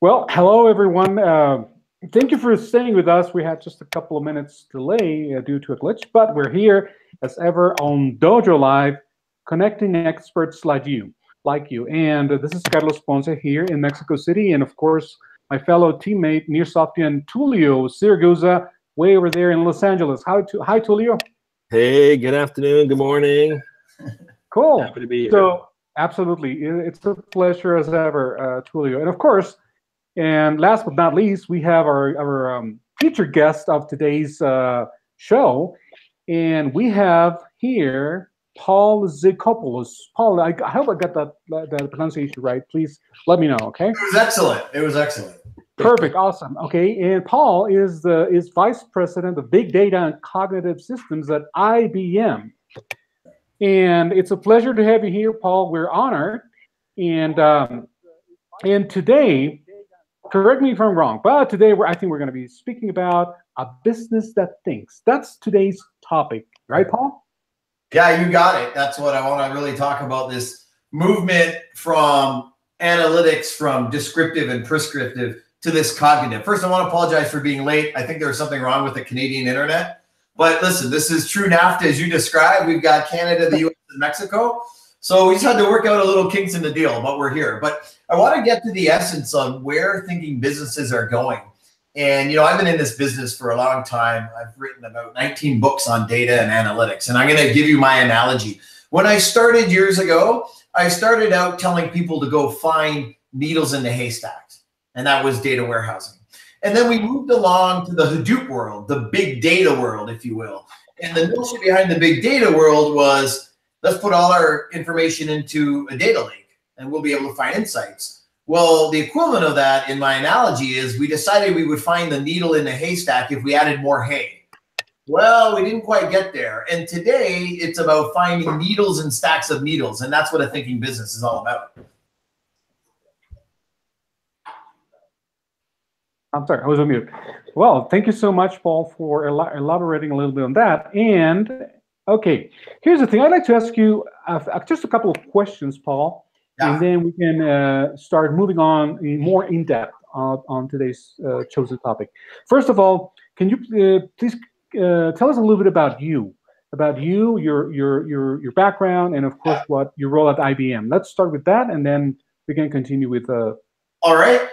Well, hello everyone. Uh, thank you for staying with us. We had just a couple of minutes delay uh, due to a glitch, but we're here as ever on Dojo Live, connecting experts like you, like you. And uh, this is Carlos Ponce here in Mexico City, and of course, my fellow teammate Nearsoftian Tulio Siragusa, way over there in Los Angeles. Hi, hi Tulio. Hey, good afternoon, good morning. Cool. Happy to be here. So, absolutely, it's a pleasure as ever, uh, Tulio. And of course, and last but not least, we have our, our um, featured guest of today's uh, show. And we have here Paul Zikopoulos. Paul, I, I hope I got that, that, that pronunciation right. Please let me know, okay? It was excellent. It was excellent. Perfect, awesome. Okay, and Paul is the is vice president of big data and cognitive systems at IBM. And it's a pleasure to have you here, Paul. We're honored. And um, and today correct me if I'm wrong, but today we're, I think we're going to be speaking about a business that thinks. That's today's topic, right, Paul? Yeah, you got it. That's what I want to really talk about this movement from analytics from descriptive and prescriptive to this cognitive. First, I want to apologize for being late. I think there was something wrong with the Canadian internet. But listen, this is true NAFTA as you described. We've got Canada, the US, and Mexico. So we just had to work out a little kinks in the deal, but we're here. But I want to get to the essence of where thinking businesses are going. And you know, I've been in this business for a long time. I've written about 19 books on data and analytics. And I'm going to give you my analogy. When I started years ago, I started out telling people to go find needles in the haystacks, and that was data warehousing. And then we moved along to the Hadoop world, the big data world, if you will. And the notion behind the big data world was let's put all our information into a data lake and we'll be able to find insights. Well, the equivalent of that in my analogy is we decided we would find the needle in the haystack if we added more hay. Well, we didn't quite get there. And today it's about finding needles and stacks of needles. And that's what a thinking business is all about. I'm sorry, I was on mute. Well, thank you so much, Paul, for elaborating a little bit on that. And Okay, here's the thing. I'd like to ask you uh, just a couple of questions, Paul, yeah. and then we can uh, start moving on in more in depth on, on today's uh, chosen topic. First of all, can you uh, please uh, tell us a little bit about you, about you, your your your your background, and of course what your role at IBM. Let's start with that, and then we can continue with. Uh, all right.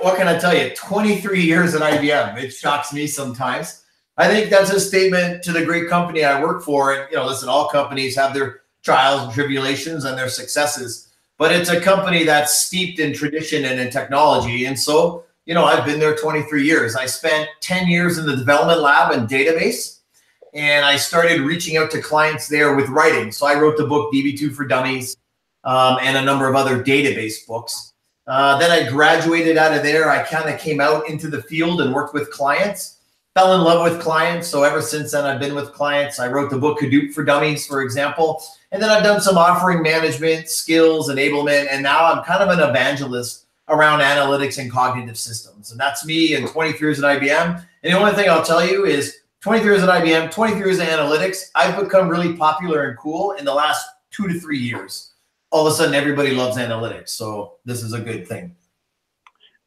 What can I tell you? 23 years at IBM. It shocks me sometimes. I think that's a statement to the great company I work for. And, you know, listen, all companies have their trials and tribulations and their successes, but it's a company that's steeped in tradition and in technology. And so, you know, I've been there 23 years. I spent 10 years in the development lab and database, and I started reaching out to clients there with writing. So I wrote the book DB2 for Dummies um, and a number of other database books. Uh, then I graduated out of there. I kind of came out into the field and worked with clients fell in love with clients. So ever since then, I've been with clients. I wrote the book Hadoop for Dummies, for example. And then I've done some offering management, skills, enablement. And now I'm kind of an evangelist around analytics and cognitive systems. And that's me in 23 years at IBM. And the only thing I'll tell you is 23 years at IBM, 23 years of analytics, I've become really popular and cool in the last two to three years. All of a sudden, everybody loves analytics. So this is a good thing.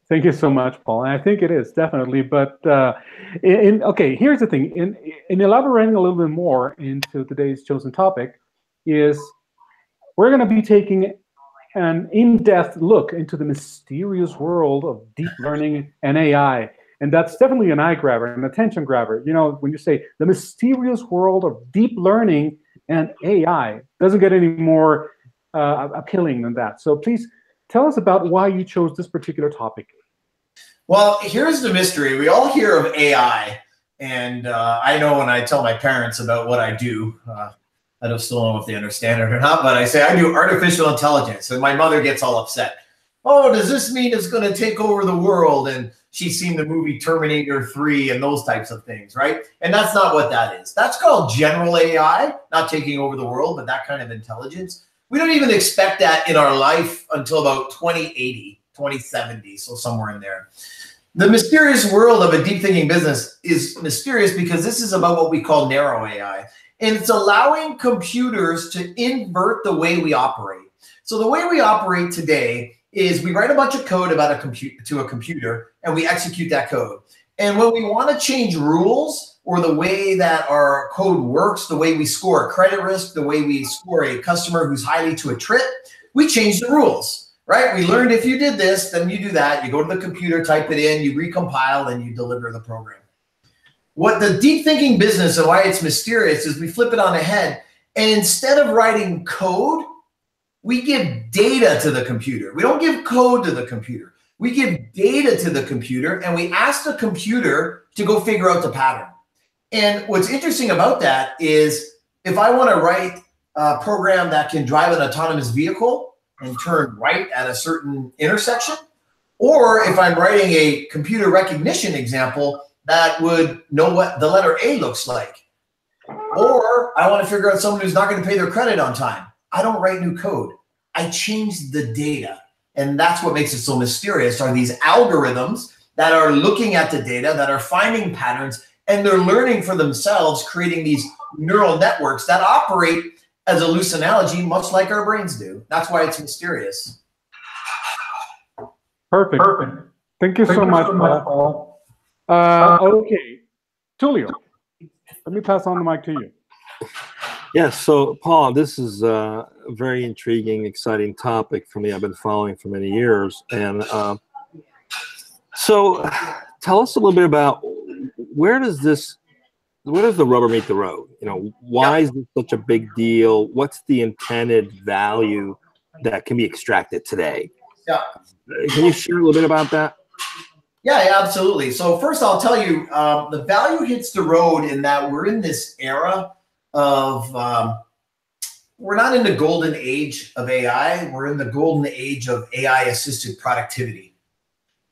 Thank you so much, Paul. And I think it is definitely. But uh, in, okay, here's the thing. In in elaborating a little bit more into today's chosen topic, is we're going to be taking an in-depth look into the mysterious world of deep learning and AI. And that's definitely an eye grabber, an attention grabber. You know, when you say the mysterious world of deep learning and AI, doesn't get any more uh, appealing than that. So please tell us about why you chose this particular topic. Well, here's the mystery. We all hear of AI, and uh, I know when I tell my parents about what I do, uh, I don't still know if they understand it or not, but I say I do artificial intelligence, and my mother gets all upset. Oh, does this mean it's going to take over the world? And she's seen the movie Terminator 3 and those types of things, right? And that's not what that is. That's called general AI, not taking over the world, but that kind of intelligence. We don't even expect that in our life until about 2080, 2070, so somewhere in there. The mysterious world of a deep thinking business is mysterious because this is about what we call narrow AI. And it's allowing computers to invert the way we operate. So, the way we operate today is we write a bunch of code about a compute to a computer and we execute that code. And when we want to change rules or the way that our code works, the way we score a credit risk, the way we score a customer who's highly to a trip, we change the rules, right? We learned if you did this, then you do that. You go to the computer, type it in, you recompile, and you deliver the program. What the deep thinking business and why it's mysterious is we flip it on the head. And instead of writing code, we give data to the computer. We don't give code to the computer. We give data to the computer and we ask the computer to go figure out the pattern. And what's interesting about that is if I want to write a program that can drive an autonomous vehicle and turn right at a certain intersection, or if I'm writing a computer recognition example that would know what the letter A looks like, or I want to figure out someone who's not going to pay their credit on time, I don't write new code. I change the data. And that's what makes it so mysterious are these algorithms that are looking at the data, that are finding patterns, and they're learning for themselves, creating these neural networks that operate as a loose analogy, much like our brains do. That's why it's mysterious. Perfect. Perfect. Thank you Thank so you much, so much, Paul. Uh, okay, Tulio, let me pass on the mic to you. Yes, so Paul, this is a very intriguing, exciting topic for me. I've been following for many years, and uh, so tell us a little bit about where does this, where does the rubber meet the road? You know, why is this such a big deal? What's the intended value that can be extracted today? Yeah, can you share a little bit about that? Yeah, yeah, absolutely. So first, I'll tell you, um, the value hits the road in that we're in this era of um, we're not in the golden age of AI. We're in the golden age of AI assisted productivity.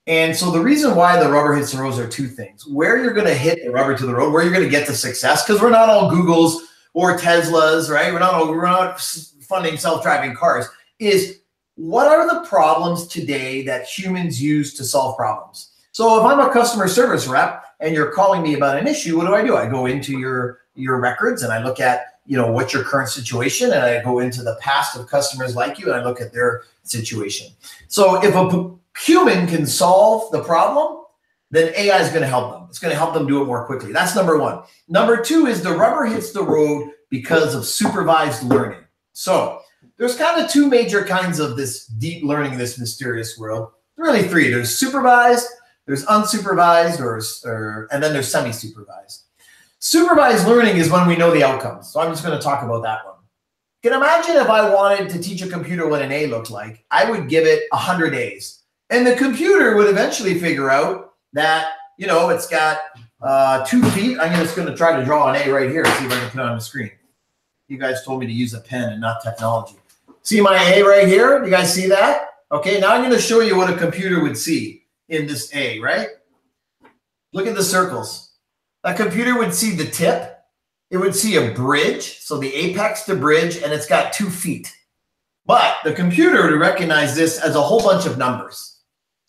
And so the reason why the rubber hits the road are two things: where you're going to hit the rubber to the road, where you're going to get the success, because we're not all Googles or Teslas, right? We're not all, we're not funding self-driving cars. Is what are the problems today that humans use to solve problems? So if I'm a customer service rep and you're calling me about an issue, what do I do? I go into your your records and I look at, you know, what's your current situation and I go into the past of customers like you and I look at their situation. So if a human can solve the problem, then AI is going to help them. It's going to help them do it more quickly. That's number one. Number two is the rubber hits the road because of supervised learning. So there's kind of two major kinds of this deep learning in this mysterious world. Really three. There's supervised, there's unsupervised, or, or and then there's semi-supervised. Supervised learning is when we know the outcomes. So I'm just going to talk about that one. You can imagine if I wanted to teach a computer what an A looked like, I would give it 100 A's. And the computer would eventually figure out that, you know, it's got uh, two feet. I'm just going to try to draw an A right here, see if I can put it on the screen. You guys told me to use a pen and not technology. See my A right here? You guys see that? Okay, now I'm going to show you what a computer would see in this A, right? Look at the circles. A computer would see the tip, it would see a bridge, so the apex to bridge, and it's got two feet. But the computer would recognize this as a whole bunch of numbers.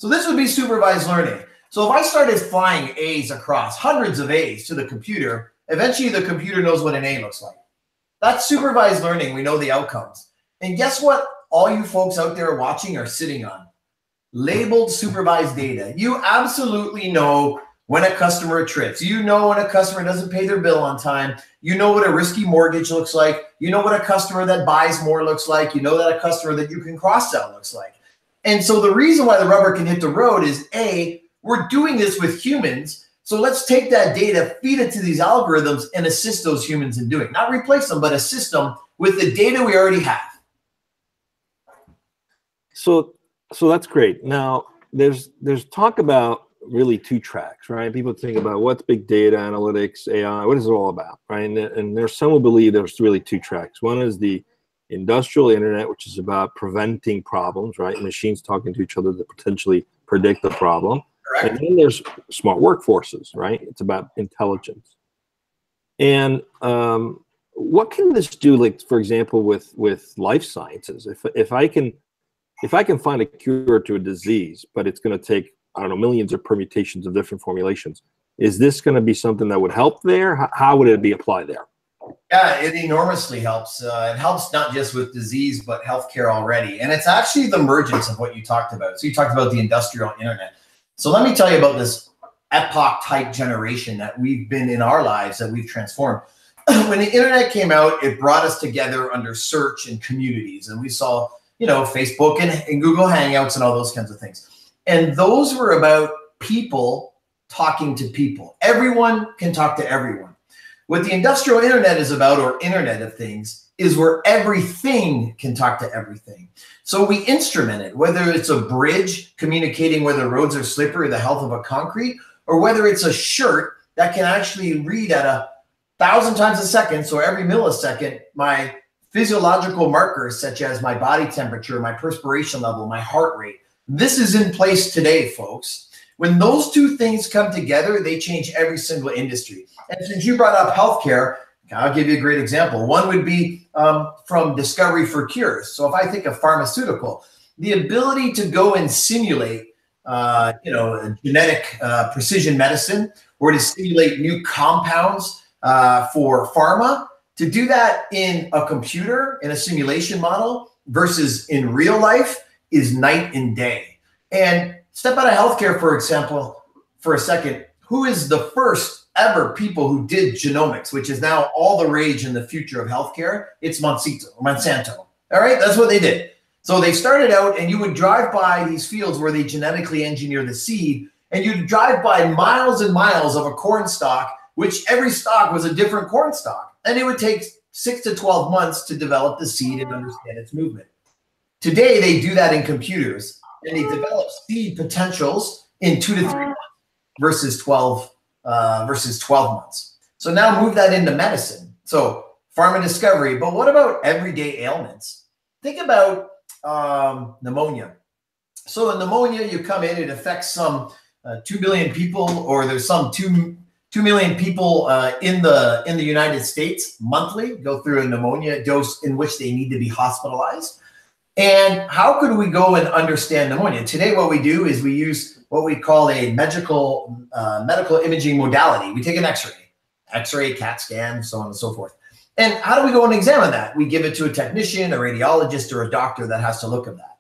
So this would be supervised learning. So if I started flying A's across, hundreds of A's to the computer, eventually the computer knows what an A looks like. That's supervised learning. We know the outcomes. And guess what? All you folks out there watching are sitting on labeled supervised data. You absolutely know when a customer trips. You know when a customer doesn't pay their bill on time. You know what a risky mortgage looks like. You know what a customer that buys more looks like. You know that a customer that you can cross sell looks like. And so the reason why the rubber can hit the road is A, we're doing this with humans. So let's take that data, feed it to these algorithms, and assist those humans in doing. Not replace them, but assist them with the data we already have. So so that's great. Now there's there's talk about really two tracks, right? People think about what's big data, analytics, AI, what is it all about, right? And, and there's some who believe there's really two tracks. One is the industrial internet, which is about preventing problems, right? Machines talking to each other that potentially predict the problem. Correct. And then there's smart workforces, right? It's about intelligence. And um, what can this do, like for example, with with life sciences? If if I can if I can find a cure to a disease, but it's going to take I don't know, millions of permutations of different formulations. Is this going to be something that would help there? How, how would it be applied there? Yeah, it enormously helps. Uh, it helps not just with disease, but healthcare already. And it's actually the emergence of what you talked about. So you talked about the industrial internet. So let me tell you about this epoch type generation that we've been in our lives that we've transformed. when the internet came out, it brought us together under search and communities. And we saw, you know, Facebook and, and Google Hangouts and all those kinds of things. And those were about people talking to people. Everyone can talk to everyone. What the industrial internet is about, or Internet of Things, is where everything can talk to everything. So we instrument it, whether it's a bridge communicating where the roads are slippery, the health of a concrete, or whether it's a shirt that can actually read at a thousand times a second. So every millisecond, my physiological markers, such as my body temperature, my perspiration level, my heart rate, this is in place today, folks. When those two things come together, they change every single industry. And since you brought up healthcare, I'll give you a great example. One would be um, from discovery for cures. So if I think of pharmaceutical, the ability to go and simulate, uh, you know, genetic uh, precision medicine, or to simulate new compounds uh, for pharma, to do that in a computer in a simulation model versus in real life is night and day. And Step out of healthcare, for example, for a second. Who is the first ever people who did genomics, which is now all the rage in the future of healthcare? It's Monsanto. Monsanto. All right, that's what they did. So they started out, and you would drive by these fields where they genetically engineer the seed, and you'd drive by miles and miles of a corn stalk, which every stalk was a different corn stalk. And it would take six to 12 months to develop the seed and understand its movement. Today, they do that in computers and they develop seed potentials in two to three months versus 12 uh, versus 12 months. So now move that into medicine. So pharma discovery, but what about everyday ailments? Think about um, pneumonia. So in pneumonia, you come in, it affects some uh, 2 billion people, or there's some 2, 2 million people uh, in the in the United States monthly go through a pneumonia dose in which they need to be hospitalized. And how could we go and understand pneumonia? Today, what we do is we use what we call a medical uh, medical imaging modality. We take an X-ray, X-ray, CAT scan, so on and so forth. And how do we go and examine that? We give it to a technician, a radiologist, or a doctor that has to look at that.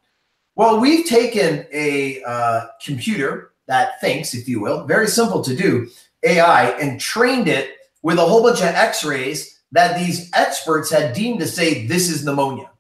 Well, we've taken a uh, computer that thinks, if you will, very simple to do, AI, and trained it with a whole bunch of X-rays that these experts had deemed to say this is pneumonia.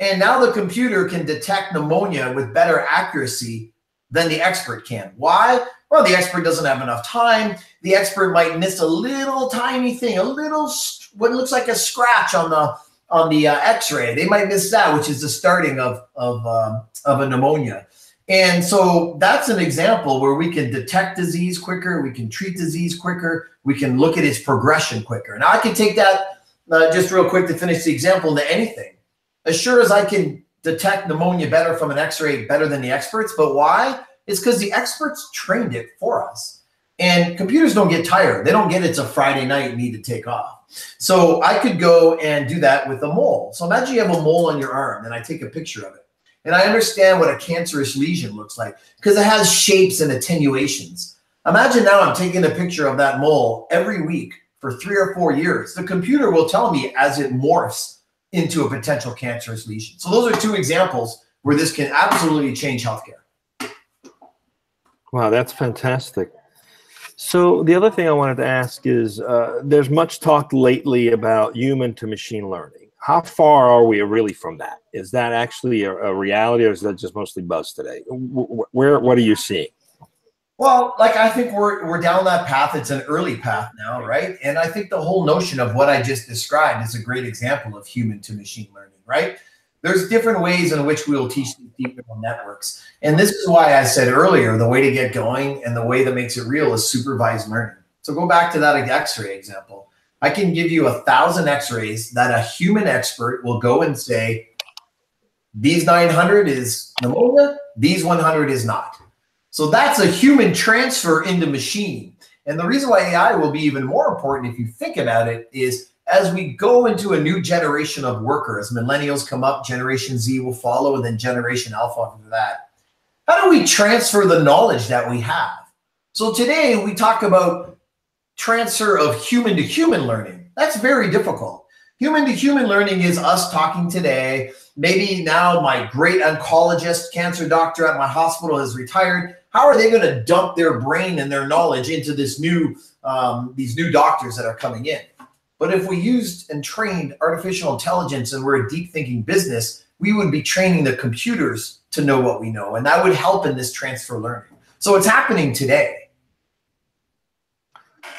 And now the computer can detect pneumonia with better accuracy than the expert can. Why? Well, the expert doesn't have enough time. The expert might miss a little tiny thing, a little what looks like a scratch on the on the uh, X-ray. They might miss that, which is the starting of of um, of a pneumonia. And so that's an example where we can detect disease quicker, we can treat disease quicker, we can look at its progression quicker. Now I can take that uh, just real quick to finish the example into anything as sure as I can detect pneumonia better from an x-ray better than the experts. But why? It's because the experts trained it for us. And computers don't get tired. They don't get it's a Friday night, need to take off. So I could go and do that with a mole. So imagine you have a mole on your arm and I take a picture of it. And I understand what a cancerous lesion looks like because it has shapes and attenuations. Imagine now I'm taking a picture of that mole every week for three or four years. The computer will tell me as it morphs into a potential cancerous lesion. So those are two examples where this can absolutely change healthcare. Wow, that's fantastic. So the other thing I wanted to ask is uh, there's much talk lately about human to machine learning. How far are we really from that? Is that actually a, a reality or is that just mostly buzz today? Where, what are you seeing? Well, like I think we're we're down that path. It's an early path now, right? And I think the whole notion of what I just described is a great example of human to machine learning, right? There's different ways in which we will teach these deep neural networks. And this is why I said earlier, the way to get going and the way that makes it real is supervised learning. So go back to that X-ray example. I can give you a thousand X-rays that a human expert will go and say, these 900 is pneumonia, these 100 is not. So that's a human transfer into machine. And the reason why AI will be even more important if you think about it is as we go into a new generation of workers, millennials come up, Generation Z will follow, and then Generation Alpha after that. How do we transfer the knowledge that we have? So today we talk about transfer of human to human learning. That's very difficult. Human to human learning is us talking today. Maybe now my great oncologist, cancer doctor at my hospital is retired. How are they going to dump their brain and their knowledge into this new um, these new doctors that are coming in? But if we used and trained artificial intelligence and we're a deep thinking business, we would be training the computers to know what we know, and that would help in this transfer learning. So it's happening today.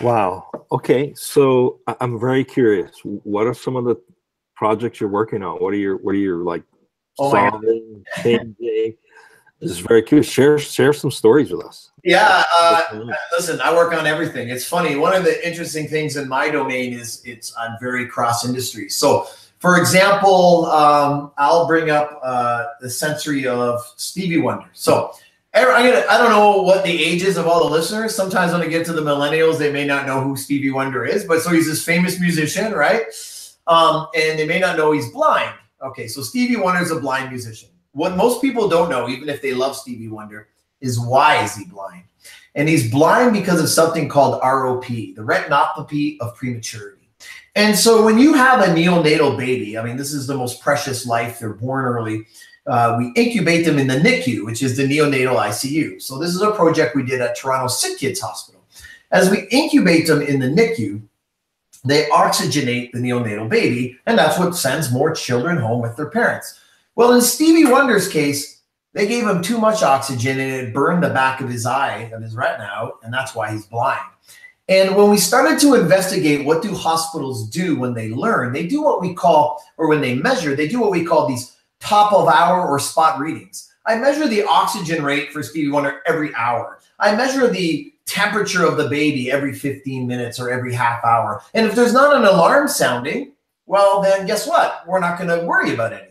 Wow. Okay. So I'm very curious. What are some of the projects you're working on? What are your what are your like oh solving, changing? This is very curious. Share share some stories with us. Yeah. Uh, listen, I work on everything. It's funny. One of the interesting things in my domain is it's on very cross industry. So for example, um, I'll bring up uh, the sensory of Stevie Wonder. So I don't know what the ages of all the listeners. Sometimes when I get to the millennials, they may not know who Stevie Wonder is. But so he's this famous musician, right? Um, and they may not know he's blind. Okay, so Stevie Wonder is a blind musician. What most people don't know, even if they love Stevie Wonder, is why is he blind? And he's blind because of something called ROP, the retinopathy of prematurity. And so when you have a neonatal baby, I mean, this is the most precious life. They're born early uh, we incubate them in the NICU, which is the neonatal ICU. So this is a project we did at Toronto Sick Kids Hospital. As we incubate them in the NICU, they oxygenate the neonatal baby, and that's what sends more children home with their parents. Well, in Stevie Wonder's case, they gave him too much oxygen and it burned the back of his eye, of his retina out, and that's why he's blind. And when we started to investigate what do hospitals do when they learn, they do what we call, or when they measure, they do what we call these top of hour or spot readings. I measure the oxygen rate for Stevie Wonder every hour. I measure the temperature of the baby every 15 minutes or every half hour. And if there's not an alarm sounding, well, then guess what? We're not going to worry about anything.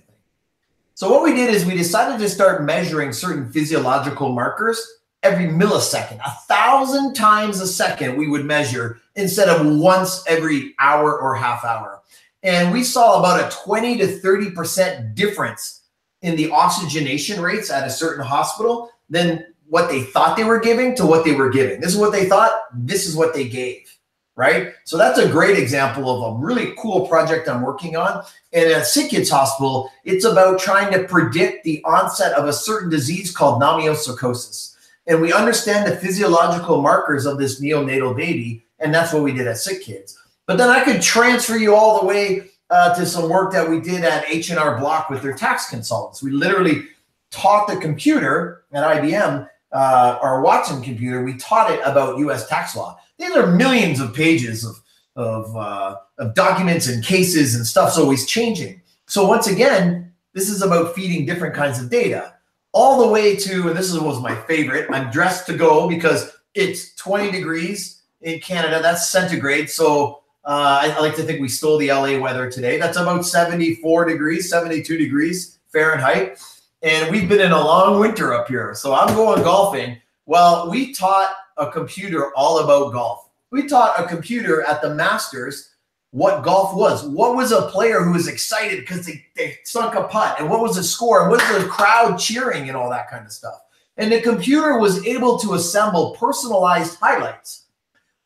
So, what we did is we decided to start measuring certain physiological markers every millisecond. A thousand times a second we would measure instead of once every hour or half hour and we saw about a 20 to 30% difference in the oxygenation rates at a certain hospital than what they thought they were giving to what they were giving. This is what they thought, this is what they gave, right? So that's a great example of a really cool project I'm working on. And at Sick Kids Hospital, it's about trying to predict the onset of a certain disease called pneumococcosis. And we understand the physiological markers of this neonatal baby, and that's what we did at Sick Kids. But then I could transfer you all the way uh, to some work that we did at H&R Block with their tax consultants. We literally taught the computer at IBM, uh, our Watson computer, we taught it about U.S. tax law. These are millions of pages of, of, uh, of documents and cases and stuff's always changing. So once again, this is about feeding different kinds of data all the way to, and this was my favorite, I'm dressed to go because it's 20 degrees in Canada. That's centigrade. So uh, I, I, like to think we stole the LA weather today. That's about 74 degrees, 72 degrees Fahrenheit. And we've been in a long winter up here. So I'm going golfing. Well, we taught a computer all about golf. We taught a computer at the Masters what golf was. What was a player who was excited because they, they sunk a putt? And what was the score? And what was the crowd cheering and all that kind of stuff? And the computer was able to assemble personalized highlights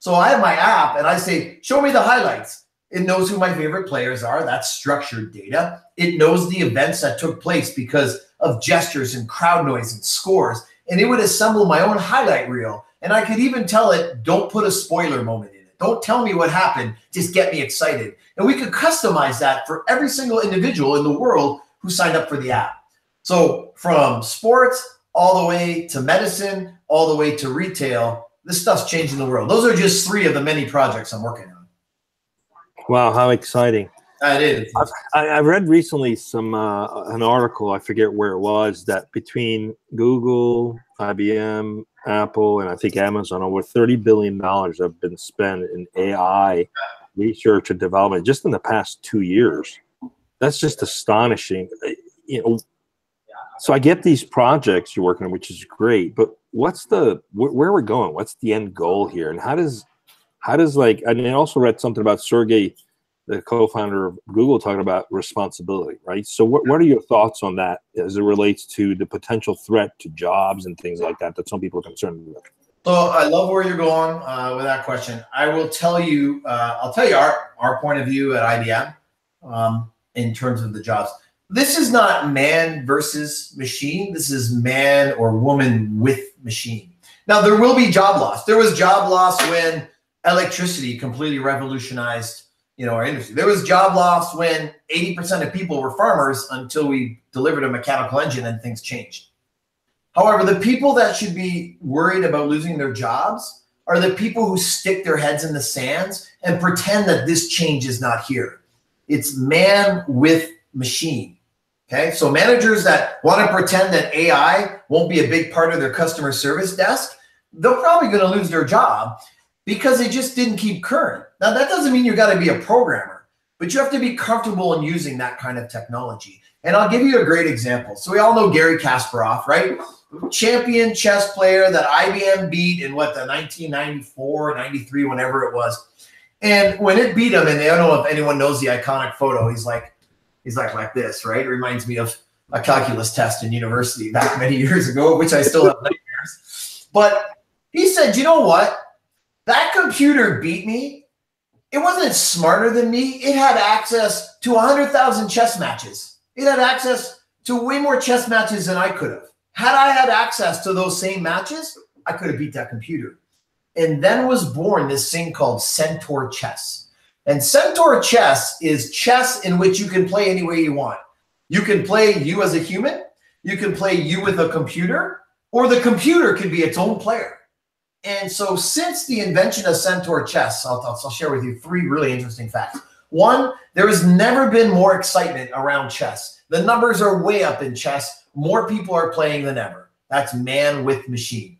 so I have my app and I say, show me the highlights. It knows who my favorite players are. That's structured data. It knows the events that took place because of gestures and crowd noise and scores. And it would assemble my own highlight reel. And I could even tell it, don't put a spoiler moment in it. Don't tell me what happened. Just get me excited. And we could customize that for every single individual in the world who signed up for the app. So from sports all the way to medicine, all the way to retail, this stuff's changing the world. Those are just three of the many projects I'm working on. Wow, how exciting! It is. I, I read recently some uh, an article. I forget where it was that between Google, IBM, Apple, and I think Amazon, over thirty billion dollars have been spent in AI research and development just in the past two years. That's just astonishing. You know, so I get these projects you're working on, which is great, but what's the wh- where are going? What's the end goal here? And how does how does like I mean I also read something about Sergey, the co-founder of Google, talking about responsibility, right? So what, what are your thoughts on that as it relates to the potential threat to jobs and things like that that some people are concerned with? So I love where you're going uh, with that question. I will tell you, uh, I'll tell you our, our point of view at IBM um, in terms of the jobs. This is not man versus machine. This is man or woman with machine. Now there will be job loss. There was job loss when electricity completely revolutionized, you know, our industry. There was job loss when 80% of people were farmers until we delivered a mechanical engine and things changed. However, the people that should be worried about losing their jobs are the people who stick their heads in the sands and pretend that this change is not here. It's man with machine. Okay. So managers that want to pretend that AI won't be a big part of their customer service desk, they're probably going to lose their job because they just didn't keep current. Now, that doesn't mean you've got to be a programmer, but you have to be comfortable in using that kind of technology. And I'll give you a great example. So we all know Garry Kasparov, right? champion chess player that IBM beat in what the 1994, 93, whenever it was. And when it beat him, and I don't know if anyone knows the iconic photo, he's like, he's like like this, right? It reminds me of a calculus test in university back many years ago, which I still have nightmares. But he said, you know what? That computer beat me. It wasn't smarter than me. It had access to 100,000 chess matches. It had access to way more chess matches than I could have. Had I had access to those same matches, I could have beat that computer. And then was born this thing called Centaur Chess. And Centaur Chess is chess in which you can play any way you want. You can play you as a human, you can play you with a computer, or the computer can be its own player. And so, since the invention of Centaur Chess, I'll, I'll share with you three really interesting facts. One, there has never been more excitement around chess. The numbers are way up in chess more people are playing than ever. That's man with machine.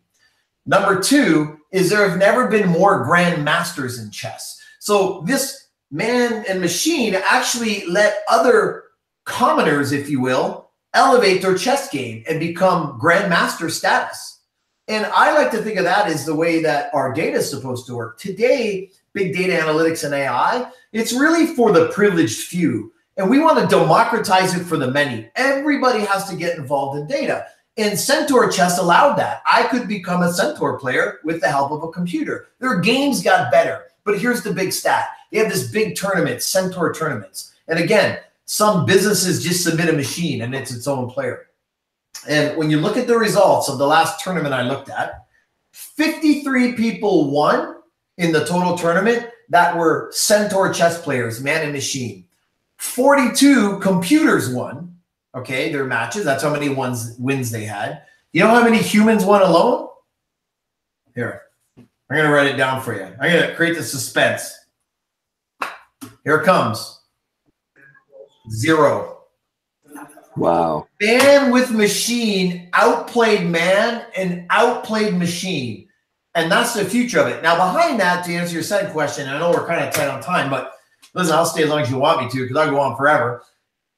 Number two is there have never been more grandmasters in chess. So this man and machine actually let other commoners, if you will, elevate their chess game and become grandmaster status. And I like to think of that as the way that our data is supposed to work. Today, big data analytics and AI, it's really for the privileged few and we want to democratize it for the many. Everybody has to get involved in data. And Centaur Chess allowed that. I could become a Centaur player with the help of a computer. Their games got better. But here's the big stat they have this big tournament, Centaur tournaments. And again, some businesses just submit a machine and it's its own player. And when you look at the results of the last tournament I looked at, 53 people won in the total tournament that were Centaur chess players, man and machine. 42 computers won, okay, their matches. That's how many ones wins they had. You know how many humans won alone? Here, I'm going to write it down for you. I'm going to create the suspense. Here it comes. Zero. Wow. Man with machine outplayed man and outplayed machine. And that's the future of it. Now, behind that, to answer your second question, I know we're kind of tight on time, but listen, I'll stay as long as you want me to because I'll go on forever.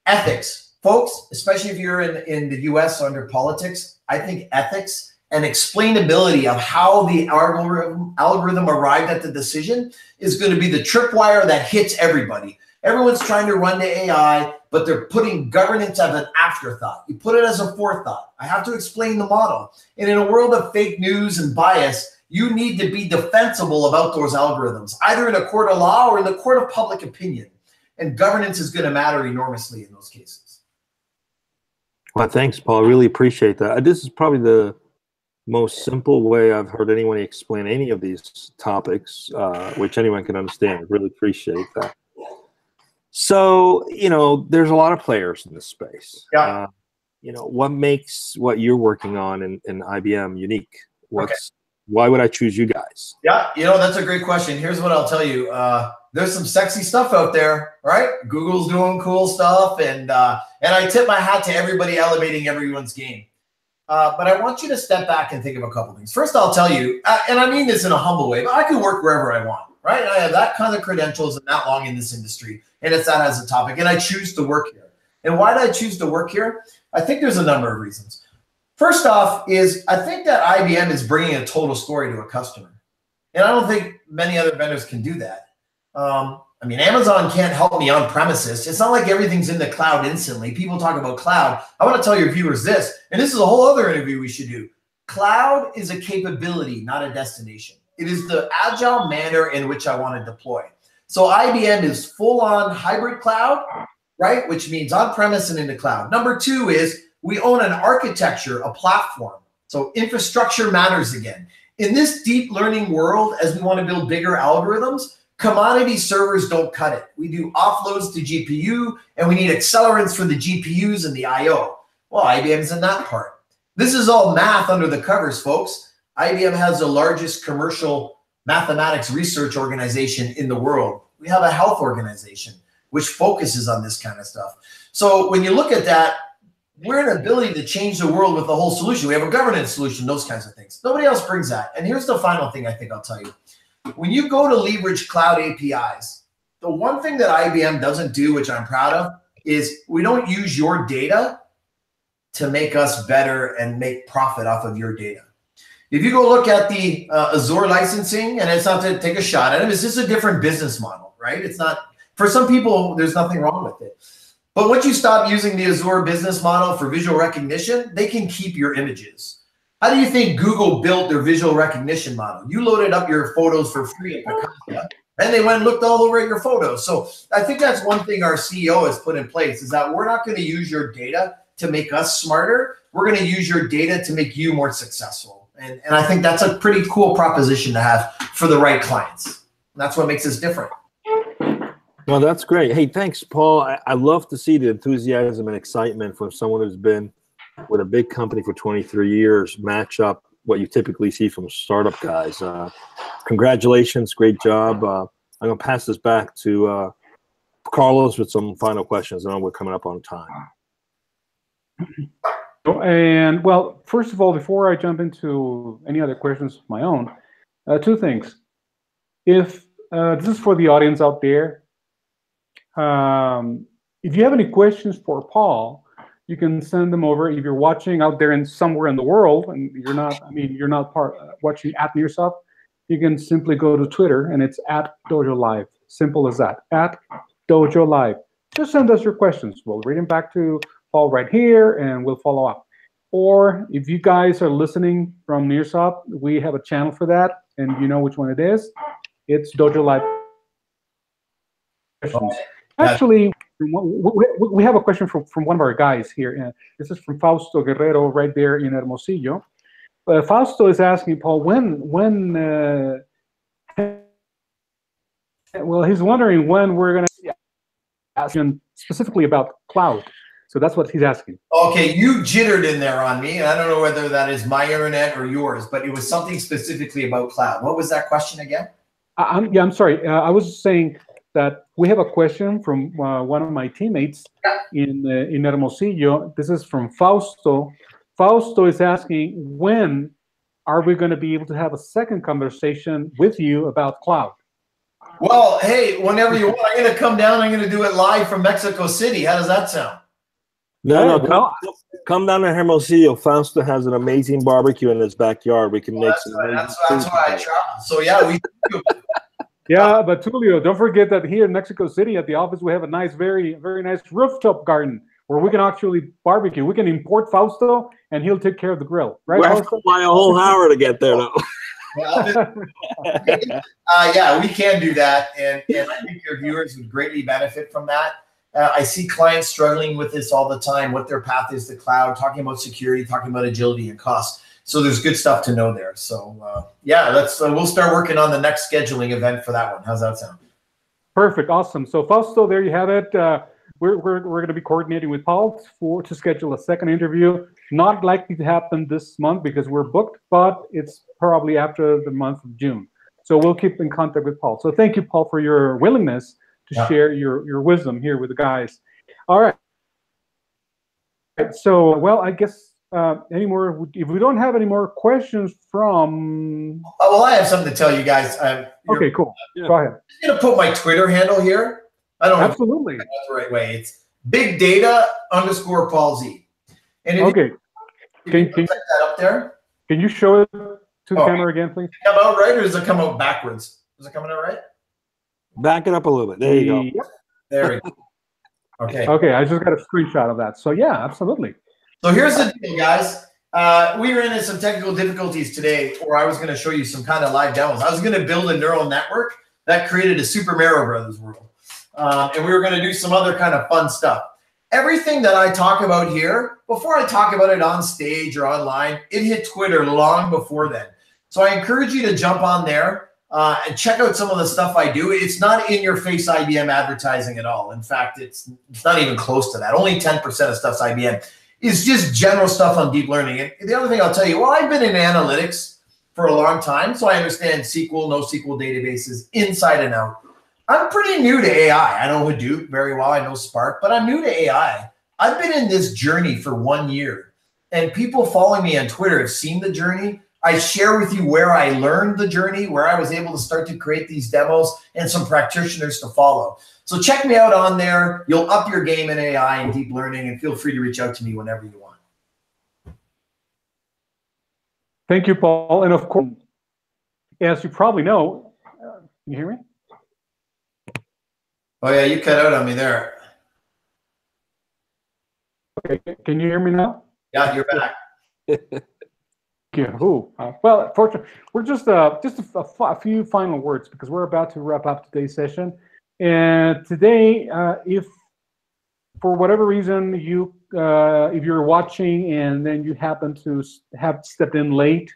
Ethics, folks, especially if you're in, in the US under politics, I think ethics and explainability of how the algorithm, algorithm arrived at the decision is going to be the tripwire that hits everybody. Everyone's trying to run to AI, but they're putting governance as an afterthought. You put it as a forethought. I have to explain the model. And in a world of fake news and bias, you need to be defensible about those algorithms, either in a court of law or in the court of public opinion. And governance is going to matter enormously in those cases. Well, thanks, Paul. I really appreciate that. Uh, this is probably the most simple way I've heard anyone explain any of these topics, uh, which anyone can understand. I really appreciate that. So, you know, there's a lot of players in this space. Yeah. Uh, you know, what makes what you're working on in, in IBM unique? What's okay why would I choose you guys? Yeah, you know, that's a great question. Here's what I'll tell you. Uh, there's some sexy stuff out there, right? Google's doing cool stuff, and uh, and I tip my hat to everybody elevating everyone's game. Uh, but I want you to step back and think of a couple things. First, I'll tell you, uh, and I mean this in a humble way, but I can work wherever I want, right? I have that kind of credentials and that long in this industry, and it's that as a topic, and I choose to work here. And why did I choose to work here? I think there's a number of reasons. First off, is I think that IBM is bringing a total story to a customer, and I don't think many other vendors can do that. Um, I mean, Amazon can't help me on premises. It's not like everything's in the cloud instantly. People talk about cloud. I want to tell your viewers this, and this is a whole other interview we should do. cloud is a capability, not a destination. It is the agile manner in which I want to deploy. So IBM is full on hybrid cloud, right? Which means on premise and in the cloud. Number two is we own an architecture, a platform. So infrastructure matters again. In this deep learning world, as we want to build bigger algorithms, commodity servers don't cut it. We do offloads to GPU and we need accelerants for the GPUs and the IO. Well, IBM's in that part. This is all math under the covers, folks. IBM has the largest commercial mathematics research organization in the world. We have a health organization which focuses on this kind of stuff. So when you look at that, we're in an ability to change the world with the whole solution. We have a governance solution, those kinds of things. Nobody else brings that. And here's the final thing I think I'll tell you. When you go to leverage cloud APIs, the one thing that IBM doesn't do, which I'm proud of, is we don't use your data to make us better and make profit off of your data. If you go look at the uh, Azure licensing, and it's not to take a shot at them, it's just a different business model, right? It's not, for some people, there's nothing wrong with it. But once you stop using the Azure business model for visual recognition, they can keep your images. How do you think Google built their visual recognition model? You loaded up your photos for free and they went and looked all over at your photos. So I think that's one thing our CEO has put in place is that we're not going to use your data to make us smarter. We're going to use your data to make you more successful. And, and I think that's a pretty cool proposition to have for the right clients. And that's what makes us different. Well, that's great. Hey, thanks, Paul. I, I, love to see the enthusiasm and excitement from someone who's been with a big company for 23 years match up what you typically see from startup guys. Uh, congratulations, great job. Uh, I'm going to pass this back to uh, Carlos with some final questions. I know we're coming up on time. And well, first of all, before I jump into any other questions of my own, uh, two things. If uh, this is for the audience out there, um, if you have any questions for Paul, you can send them over. If you're watching out there in somewhere in the world, and you're not, I mean, you're not part uh, watching at Nearsoft, you can simply go to Twitter and it's at Dojo Live. Simple as that. At Dojo Live. Just send us your questions. We'll read them back to Paul right here, and we'll follow up. Or if you guys are listening from Nearsoft, we have a channel for that, and you know which one it is. It's Dojo Live. Questions. Actually, we have a question from, from one of our guys here. This is from Fausto Guerrero right there in Hermosillo. Uh, Fausto is asking Paul when when uh, well he's wondering when we're going to ask him specifically about cloud. So that's what he's asking. Okay, you jittered in there on me, and I don't know whether that is my internet or yours, but it was something specifically about cloud. What was that question again? I, am yeah, I'm sorry. Uh, I was saying that we have a question from uh, one of my teammates in uh, in Hermosillo. This is from Fausto. Fausto is asking when are we going to be able to have a second conversation with you about cloud? Well, hey, whenever you want, I'm going to come down. I'm going to do it live from Mexico City. How does that sound? No, no, come, come down to Hermosillo. Fausto has an amazing barbecue in his backyard. We can well, make that's some. Right. That's, that's why I travel. So yeah, we. Yeah, but Tulio, don't forget that here in Mexico City at the office we have a nice, very, very nice rooftop garden where we can actually barbecue. We can import Fausto and he'll take care of the grill, right? We have to fly a whole hour to get there, though. uh, yeah, we can do that, and, and I think your viewers would greatly benefit from that. Uh, I see clients struggling with this all the time. What their path is to cloud, talking about security, talking about agility and cost so there's good stuff to know there. So uh, yeah, let's uh, we'll start working on the next scheduling event for that one. How's that sound? Perfect, awesome. So Fausto, there you have it. Uh, we're we're, we're going to be coordinating with Paul for to schedule a second interview. Not likely to happen this month because we're booked, but it's probably after the month of June. So we'll keep in contact with Paul. So thank you, Paul, for your willingness to yeah. share your your wisdom here with the guys. All right. So well, I guess uh, any more? If we don't have any more questions from. Oh, well, I have something to tell you guys. okay, cool. Yeah. Go ahead. I'm gonna put my Twitter handle here. I don't absolutely know that's the right way. It's big data underscore Paul Z. And okay, you, can, can, that up there? Can you show it to the oh, camera again, please? Come out right, or does it come out backwards? Is it coming out right? Back it up a little bit. There you go. There we go. Okay. Okay, I just got a screenshot of that. So yeah, absolutely. So here's the deal, guys. Uh, we ran into some technical difficulties today, or I was going to show you some kind of live demos. I was going to build a neural network that created a Super Mario Brothers world, um, and we were going to do some other kind of fun stuff. Everything that I talk about here, before I talk about it on stage or online, it hit Twitter long before then. So I encourage you to jump on there uh, and check out some of the stuff I do. It's not in your face IBM advertising at all. In fact, it's it's not even close to that. Only 10% of stuff's IBM. It's just general stuff on deep learning. And the other thing I'll tell you, well, I've been in analytics for a long time, so I understand SQL, NoSQL databases inside and out. I'm pretty new to AI. I know Hadoop very well. I know Spark, but I'm new to AI. I've been in this journey for one year, and people following me on Twitter have seen the journey. I share with you where I learned the journey, where I was able to start to create these demos, and some practitioners to follow. So check me out on there. You'll up your game in AI and deep learning, and feel free to reach out to me whenever you want. Thank you, Paul. And of course, as you probably know, can you hear me? Oh yeah, you cut out on me there. Okay, can you hear me now? Yeah, you're back. Yeah. Ooh. Uh, well, fortunately, we're just uh, just a, few final words because we're about to wrap up today's session. And today, uh, if for whatever reason you uh, if you're watching and then you happen to have stepped in late,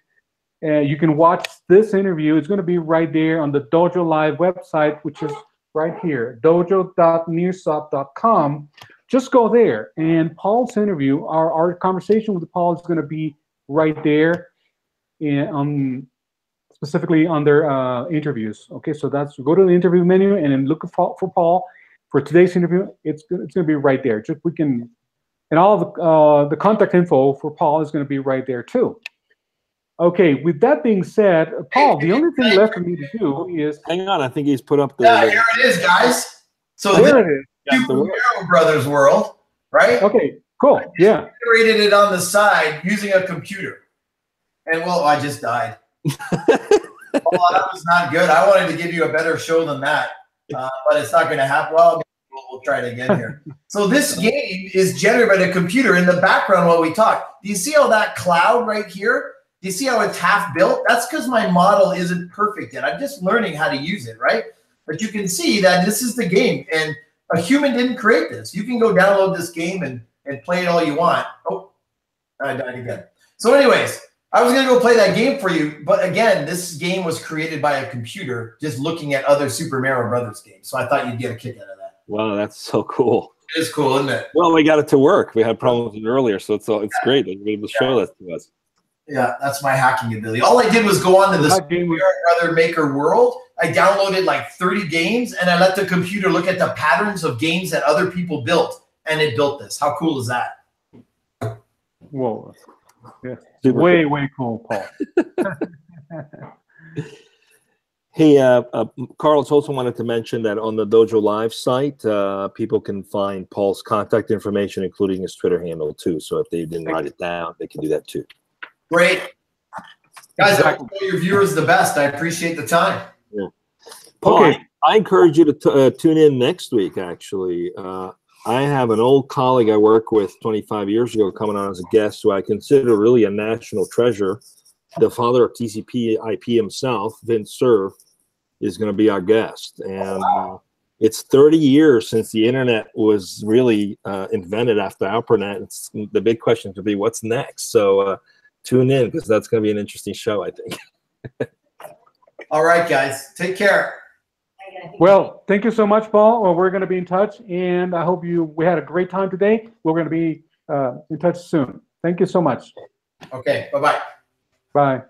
uh, you can watch this interview. It's going to be right there on the Dojo Live website, which is right here, dojo.nearsoft.com. Just go there, and Paul's interview, our, our conversation with Paul is going to be right there, in, um, specifically under uh, interviews. Okay, so that's go to the interview menu and then look for, for Paul for today's interview. It's it's going to be right there. Just we can, and all the uh, the contact info for Paul is going to be right there too. Okay, with that being said, Paul, the only thing left for me to do is hang on. I think he's put up the. Yeah, here it is, guys. So there it is. Super Mario Brothers world, right? Okay, cool. Yeah. Created it on the side using a computer, and well, I just died. well, that was not good. I wanted to give you a better show than that, uh, but it's not going to happen. Well, we'll, try it again here. so this game is generated by the computer in the background while we talk. Do you see all that cloud right here? Do you see how it's half built? That's because my model isn't perfect yet. I'm just learning how to use it, right? But you can see that this is the game, and a human didn't create this. You can go download this game and, and play it all you want. Oh, I died again. So, anyways, I was gonna go play that game for you, but again, this game was created by a computer just looking at other Super Mario Brothers games. So I thought you'd get a kick out of that. Wow, that's so cool. It is cool, isn't it? Well, we got it to work. We had problems with it earlier, so it's it's yeah. great that you're able to show yeah. that to us. Yeah, that's my hacking ability. All I did was go on to this Brother Maker world. I downloaded like 30 games and I let the computer look at the patterns of games that other people built, and it built this. How cool is that? Whoa. Yeah. Super way, cool. way cool, Paul. hey, uh, uh, Carlos also wanted to mention that on the Dojo Live site, uh, people can find Paul's contact information, including his Twitter handle, too. So if they didn't write it down, they can do that too. Great. Guys, exactly. I your viewers the best. I appreciate the time. Yeah. Paul, okay. I, I encourage you to uh, tune in next week, actually. I have an old colleague I work with 25 years ago coming on as a guest who I consider really a national treasure. The father of TCP IP himself, Vint Cerf, is going to be our guest. And uh, it's 30 years since the internet was really uh, invented after ARPANET. It's, the big question could be what's next? So uh, tune in because that's going to be an interesting show, I think. All right, guys. Take care. Well, thank you so much, Paul. Well, we're going to be in touch, and I hope you we had a great time today. We're going to be uh, in touch soon. Thank you so much. Okay. Bye-bye. Bye.